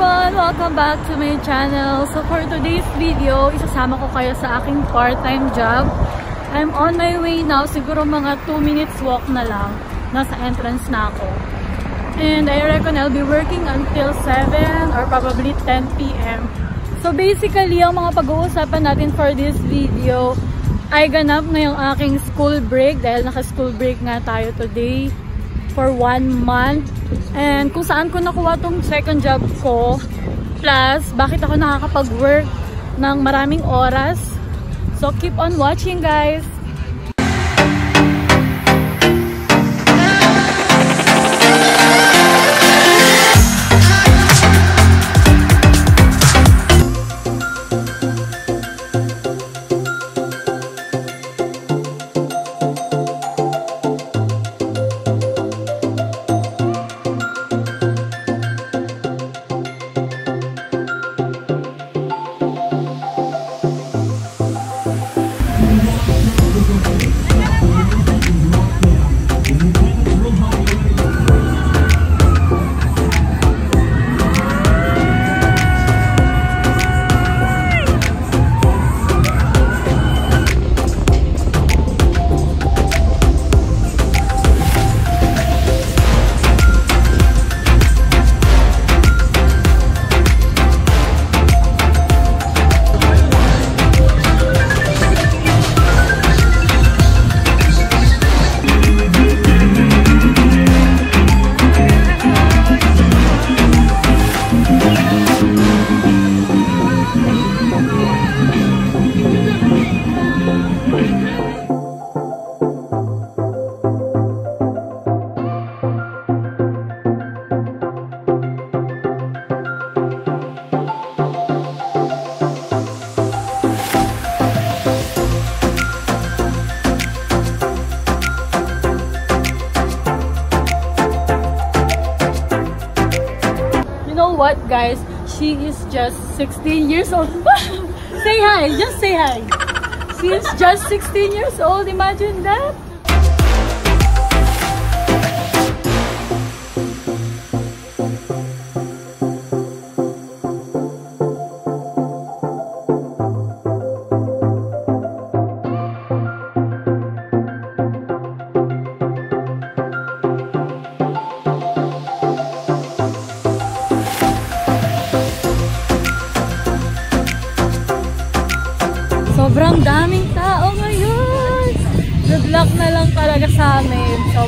everyone! Welcome back to my channel. So for today's video, isasama ko kayo sa aking part-time job. I'm on my way now. Siguro mga 2 minutes walk na lang. Nasa entrance na ako. And I reckon I'll be working until 7 or probably 10 p.m. So basically, ang mga pag-uusapan natin for this video ay ganap na yung aking school break dahil naka-school break nga tayo today for one month. And kung saan ko nakuha tong second job ko, plus bakit ako nakakapag-work ng maraming oras. So keep on watching guys! Just 16 years old. say hi! Just say hi! She is just 16 years old. Imagine that!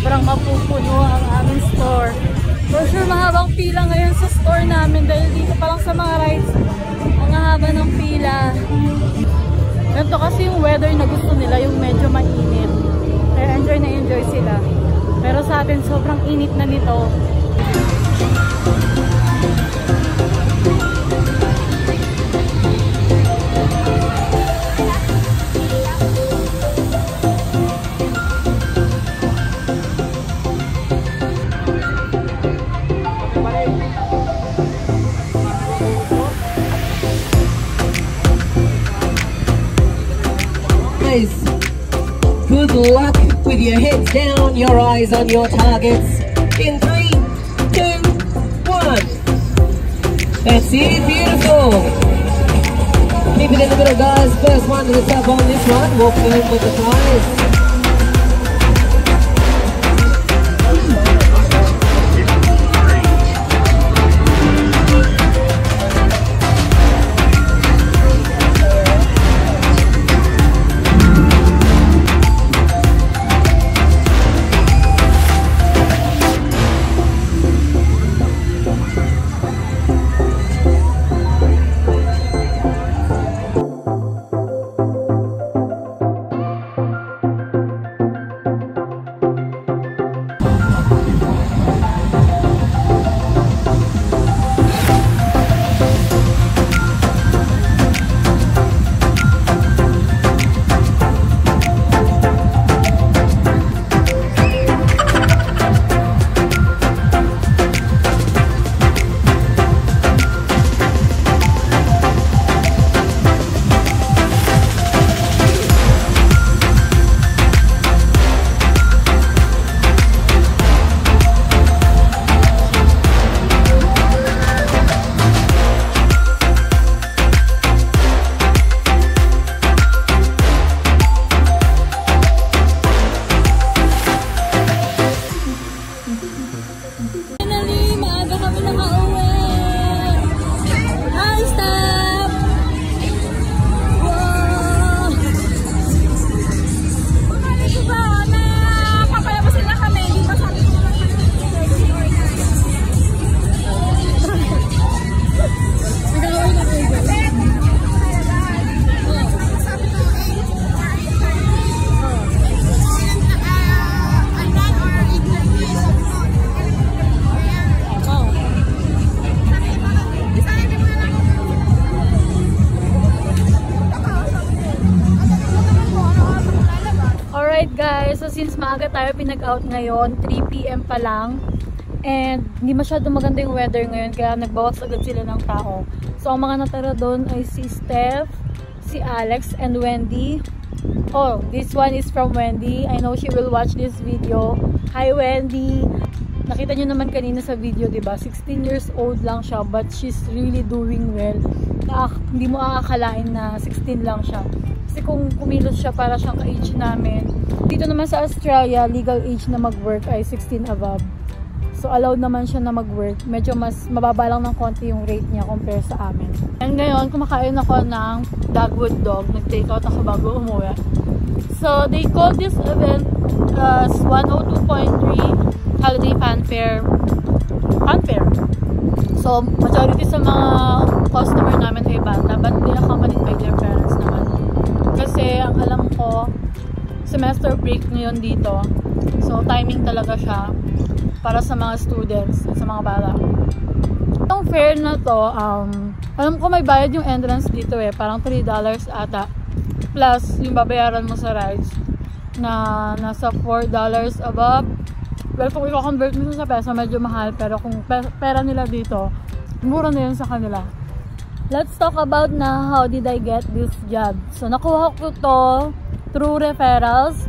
Sobrang mapupuno ang aming store. For sure, mahabang pila ngayon sa store namin dahil dito pa lang sa mga rides, ang haba ng pila. Ganito kasi yung weather na gusto nila, yung medyo mainit. Kaya enjoy na enjoy sila. Pero sa atin, sobrang init na nito. Luck with your heads down, your eyes on your targets. In three, two, one. That's it, beautiful. Keep it in the middle, guys. First one to the top on this one. Walk home with the prize. So since maaga tayo pinag-out ngayon, 3pm pa lang, and hindi masyado maganda yung weather ngayon, kaya nagbawas agad sila ng tao. So ang mga natara doon ay si Steph, si Alex, and Wendy. Oh, this one is from Wendy. I know she will watch this video. Hi Wendy! Nakita nyo naman kanina sa video, ba diba? 16 years old lang siya, but she's really doing well. Na, hindi mo aakalain na 16 lang siya. Kasi kung kumilos siya para siyang ka-age namin, dito naman sa Australia, legal age na mag-work ay 16 above. So, allowed naman siya na mag-work. Medyo mas mababa lang ng konti yung rate niya compare sa amin. And ngayon, kumakain ako ng Dogwood Dog. Nag-take out ako bago umuwi. So, they call this event as 102.3 Holiday Fanfare. Fanfare. So, majority sa mga customer namin ay bata, but they accompanied by their parents. Kasi, ang alam ko, semester break ngayon dito. So, timing talaga siya para sa mga students at sa mga bata. Itong fair na to, um, alam ko may bayad yung entrance dito eh. Parang $3 ata. Plus, yung babayaran mo sa rides na nasa $4 above. Well, kung i-convert mo sa peso, medyo mahal. Pero kung pera nila dito, mura na yun sa kanila. Let's talk about na how did I get this job. So, nakuha ko to through referrals.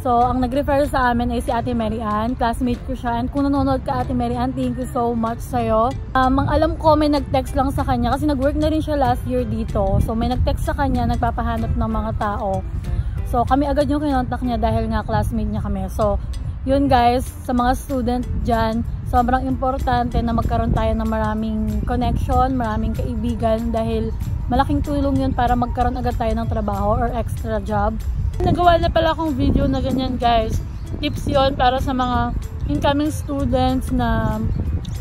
So, ang nag-refer sa amin ay si Ate Mary Ann. Classmate ko siya. And kung nanonood ka Ate Mary Ann, thank you so much sa'yo. Um, ang alam ko, may nag-text lang sa kanya kasi nag-work na rin siya last year dito. So, may nag-text sa kanya, nagpapahanap ng mga tao. So, kami agad yung kinontak niya dahil nga classmate niya kami. So, yun guys, sa mga student dyan, sobrang importante na magkaroon tayo ng maraming connection, maraming kaibigan dahil malaking tulong yun para magkaroon agad tayo ng trabaho or extra job. Nagawa na pala akong video na ganyan guys. Tips yon para sa mga incoming students na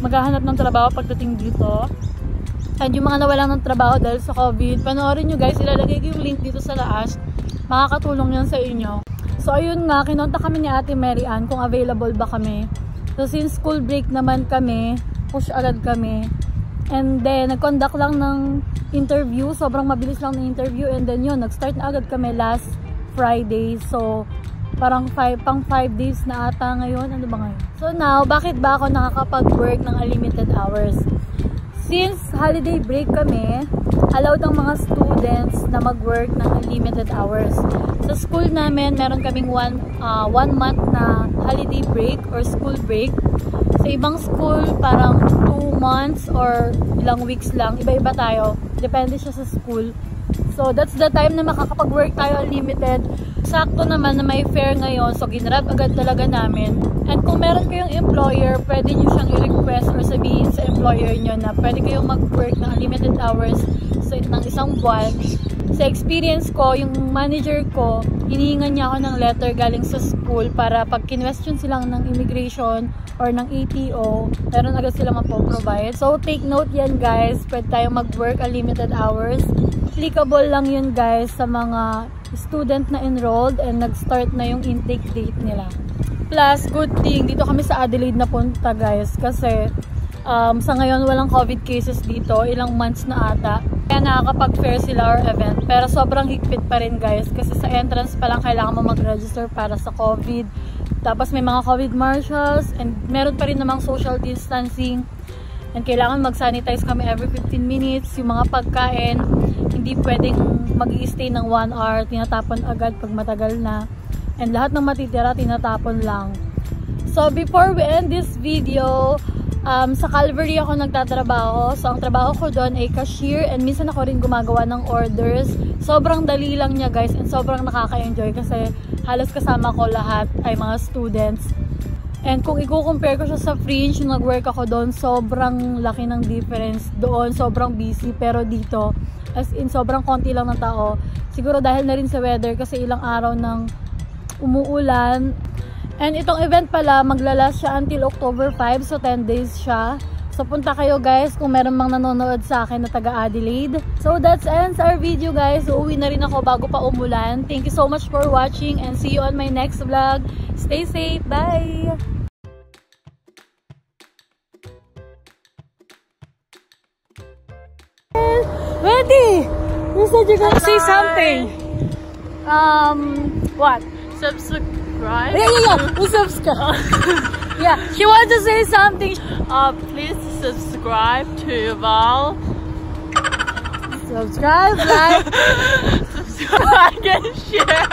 maghahanap ng trabaho pagdating dito. And yung mga nawalan ng trabaho dahil sa COVID, panoorin nyo guys, ilalagay ko yung link dito sa taas. Makakatulong yan sa inyo. So ayun nga, kinonta kami ni Ate Mary Ann kung available ba kami. So since school break naman kami, push agad kami. And then, nag-conduct lang ng interview. Sobrang mabilis lang ng interview. And then yun, nag-start na agad kami last Friday. So, parang five, pang 5 days na ata ngayon. Ano ba ngayon? So now, bakit ba ako nakakapag-work ng unlimited hours? Since holiday break kami, allowed ang mga students na mag-work ng unlimited hours. Sa school namin, meron kaming one, uh, one month na holiday break or school break. Sa ibang school, parang 2 months or ilang weeks lang. Iba-iba tayo. Depende siya sa school. So, that's the time na makakapag-work tayo unlimited. Sakto naman na may fair ngayon. So, ginrab agad talaga namin. And kung meron kayong employer, pwede nyo siyang i-request or sabihin sa employer nyo na pwede kayong mag-work ng unlimited hours sa ng isang buwan. Sa experience ko, yung manager ko, hinihingan niya ako ng letter galing sa school para pag kinwestiyon silang ng immigration or ng ATO, meron agad sila mapoprovide. So, take note yan guys. Pwede tayong mag-work unlimited hours applicable lang yun guys sa mga student na enrolled and nag-start na yung intake date nila. Plus, good thing, dito kami sa Adelaide na punta guys kasi um, sa ngayon walang COVID cases dito, ilang months na ata. Kaya nakakapag-fair sila or event. Pero sobrang higpit pa rin guys kasi sa entrance pa lang kailangan mo mag-register para sa COVID. Tapos may mga COVID marshals and meron pa rin namang social distancing. And kailangan mag-sanitize kami every 15 minutes. Yung mga pagkain, hindi pwedeng mag stay ng 1 hour, tinatapon agad pag matagal na. And lahat ng matitira, tinatapon lang. So, before we end this video, um, sa Calvary ako nagtatrabaho. So, ang trabaho ko doon ay cashier and minsan ako rin gumagawa ng orders. Sobrang dali lang niya guys and sobrang nakaka-enjoy kasi halos kasama ko lahat ay mga students. And kung i-compare ko siya sa fringe, yung nag-work ako doon, sobrang laki ng difference. Doon, sobrang busy. Pero dito, As in, sobrang konti lang ng tao. Siguro dahil na rin sa weather kasi ilang araw nang umuulan. And itong event pala, maglalas siya until October 5. So, 10 days siya. So, punta kayo guys kung meron mang nanonood sa akin na taga Adelaide. So, that's ends our video guys. Uuwi na rin ako bago pa umulan. Thank you so much for watching and see you on my next vlog. Stay safe. Bye! Wendy! You said you're gonna say something. Um, what? subscribe. Yeah, yeah, yeah. We subscribe. yeah, she wants to say something. Uh, please subscribe to Val. Subscribe, like, subscribe and share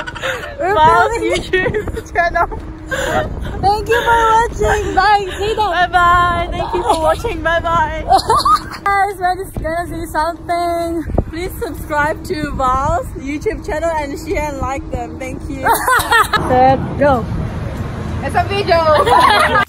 Val's YouTube channel. Thank you for watching. Bye. See you. Bye bye. Thank you for watching. Bye bye. Guys, we're just gonna say something. Please subscribe to Val's YouTube channel and share and like them. Thank you. Set, go. It's a video.